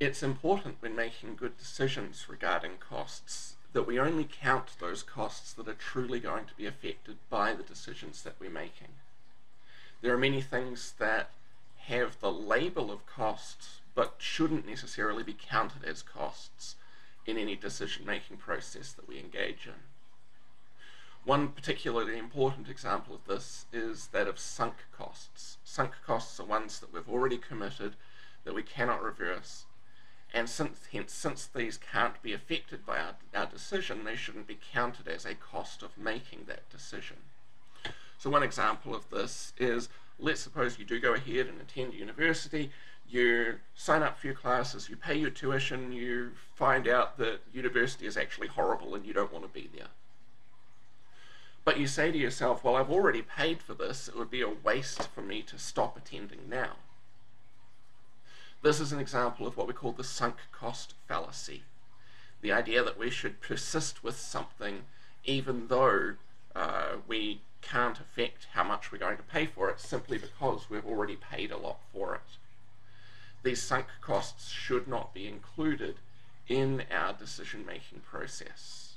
It's important when making good decisions regarding costs that we only count those costs that are truly going to be affected by the decisions that we're making. There are many things that have the label of costs but shouldn't necessarily be counted as costs in any decision making process that we engage in. One particularly important example of this is that of sunk costs. Sunk costs are ones that we've already committed that we cannot reverse and since, hence, since these can't be affected by our, our decision, they shouldn't be counted as a cost of making that decision. So one example of this is, let's suppose you do go ahead and attend university, you sign up for your classes, you pay your tuition, you find out that university is actually horrible and you don't want to be there. But you say to yourself, well, I've already paid for this, it would be a waste for me to stop attending now. This is an example of what we call the sunk cost fallacy. The idea that we should persist with something even though uh, we can't affect how much we're going to pay for it simply because we've already paid a lot for it. These sunk costs should not be included in our decision making process.